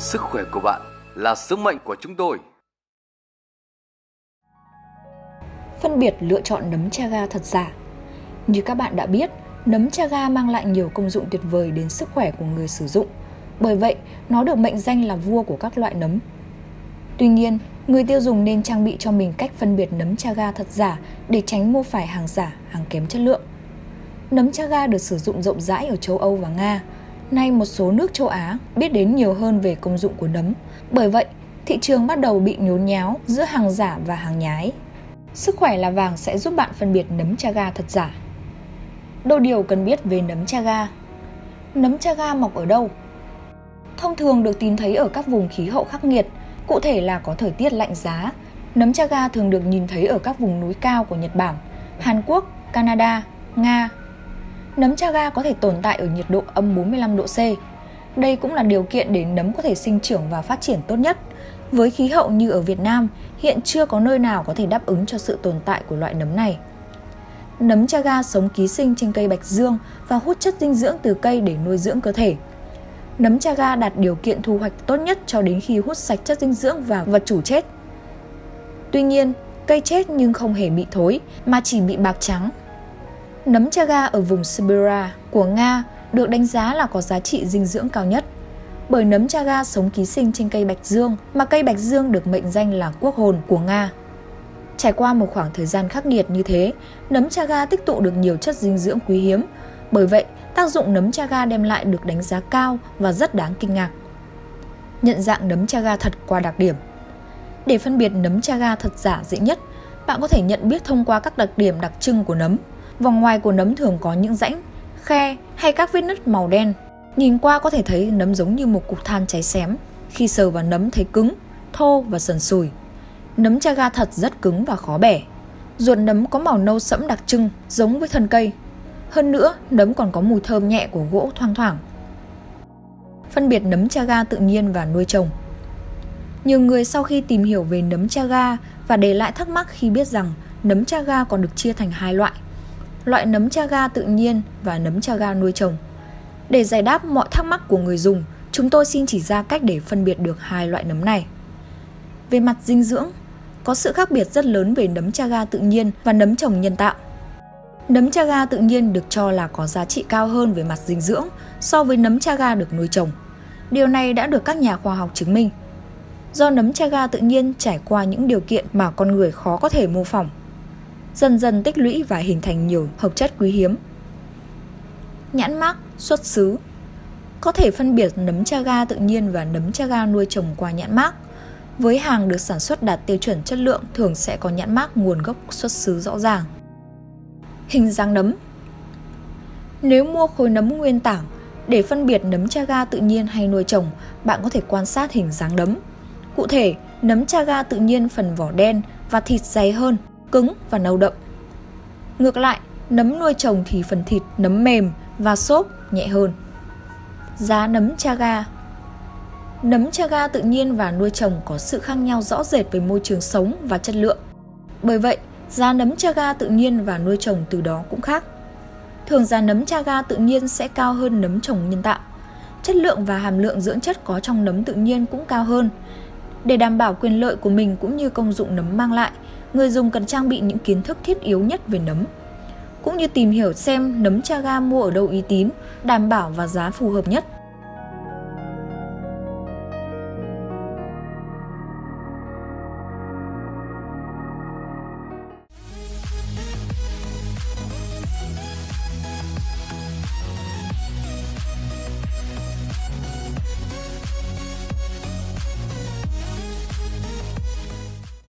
Sức khỏe của bạn là sứ mệnh của chúng tôi. Phân biệt lựa chọn nấm chaga thật giả. Như các bạn đã biết, nấm chaga mang lại nhiều công dụng tuyệt vời đến sức khỏe của người sử dụng. Bởi vậy, nó được mệnh danh là vua của các loại nấm. Tuy nhiên, người tiêu dùng nên trang bị cho mình cách phân biệt nấm chaga thật giả để tránh mua phải hàng giả, hàng kém chất lượng. Nấm chaga được sử dụng rộng rãi ở châu Âu và Nga. Nay một số nước châu Á biết đến nhiều hơn về công dụng của nấm. Bởi vậy, thị trường bắt đầu bị nhốn nháo giữa hàng giả và hàng nhái. Sức khỏe là vàng sẽ giúp bạn phân biệt nấm chaga thật giả. Đôi điều cần biết về nấm chaga. Nấm chaga mọc ở đâu? Thông thường được tìm thấy ở các vùng khí hậu khắc nghiệt, cụ thể là có thời tiết lạnh giá. Nấm chaga thường được nhìn thấy ở các vùng núi cao của Nhật Bản, Hàn Quốc, Canada, Nga, Nấm chaga có thể tồn tại ở nhiệt độ âm 45 độ C. Đây cũng là điều kiện để nấm có thể sinh trưởng và phát triển tốt nhất. Với khí hậu như ở Việt Nam, hiện chưa có nơi nào có thể đáp ứng cho sự tồn tại của loại nấm này. Nấm chaga sống ký sinh trên cây bạch dương và hút chất dinh dưỡng từ cây để nuôi dưỡng cơ thể. Nấm chaga đạt điều kiện thu hoạch tốt nhất cho đến khi hút sạch chất dinh dưỡng và vật chủ chết. Tuy nhiên, cây chết nhưng không hề bị thối mà chỉ bị bạc trắng Nấm chaga ở vùng Siberia của Nga được đánh giá là có giá trị dinh dưỡng cao nhất. Bởi nấm chaga sống ký sinh trên cây bạch dương, mà cây bạch dương được mệnh danh là quốc hồn của Nga. Trải qua một khoảng thời gian khắc nghiệt như thế, nấm chaga tích tụ được nhiều chất dinh dưỡng quý hiếm. Bởi vậy, tác dụng nấm chaga đem lại được đánh giá cao và rất đáng kinh ngạc. Nhận dạng nấm chaga thật qua đặc điểm Để phân biệt nấm chaga thật giả dễ nhất, bạn có thể nhận biết thông qua các đặc điểm đặc trưng của nấm – Vòng ngoài của nấm thường có những rãnh, khe hay các vết nứt màu đen. Nhìn qua có thể thấy nấm giống như một cục than cháy xém. Khi sờ vào nấm thấy cứng, thô và sần sùi. Nấm chaga thật rất cứng và khó bẻ. Ruột nấm có màu nâu sẫm đặc trưng, giống với thân cây. Hơn nữa, nấm còn có mùi thơm nhẹ của gỗ thoang thoảng. Phân biệt nấm chaga tự nhiên và nuôi trồng Nhiều người sau khi tìm hiểu về nấm chaga và để lại thắc mắc khi biết rằng nấm chaga còn được chia thành hai loại – loại nấm chaga tự nhiên và nấm chaga nuôi trồng. Để giải đáp mọi thắc mắc của người dùng, chúng tôi xin chỉ ra cách để phân biệt được hai loại nấm này. Về mặt dinh dưỡng, có sự khác biệt rất lớn về nấm chaga tự nhiên và nấm trồng nhân tạo. Nấm chaga tự nhiên được cho là có giá trị cao hơn về mặt dinh dưỡng so với nấm chaga được nuôi trồng. Điều này đã được các nhà khoa học chứng minh. Do nấm chaga tự nhiên trải qua những điều kiện mà con người khó có thể mô phỏng, dần dần tích lũy và hình thành nhiều hợp chất quý hiếm. Nhãn mác, xuất xứ Có thể phân biệt nấm chaga tự nhiên và nấm chaga nuôi trồng qua nhãn mác. Với hàng được sản xuất đạt tiêu chuẩn chất lượng thường sẽ có nhãn mác nguồn gốc xuất xứ rõ ràng. Hình dáng nấm Nếu mua khối nấm nguyên tảng, để phân biệt nấm chaga tự nhiên hay nuôi trồng, bạn có thể quan sát hình dáng nấm. Cụ thể, nấm chaga tự nhiên phần vỏ đen và thịt dày hơn, cứng và nâu đậm. Ngược lại, nấm nuôi trồng thì phần thịt nấm mềm và xốp nhẹ hơn. Giá nấm chaga Nấm chaga tự nhiên và nuôi trồng có sự khác nhau rõ rệt về môi trường sống và chất lượng. Bởi vậy, giá nấm chaga tự nhiên và nuôi trồng từ đó cũng khác. Thường giá nấm chaga tự nhiên sẽ cao hơn nấm trồng nhân tạo. Chất lượng và hàm lượng dưỡng chất có trong nấm tự nhiên cũng cao hơn. Để đảm bảo quyền lợi của mình cũng như công dụng nấm mang lại, người dùng cần trang bị những kiến thức thiết yếu nhất về nấm cũng như tìm hiểu xem nấm chaga mua ở đâu uy tín, đảm bảo và giá phù hợp nhất.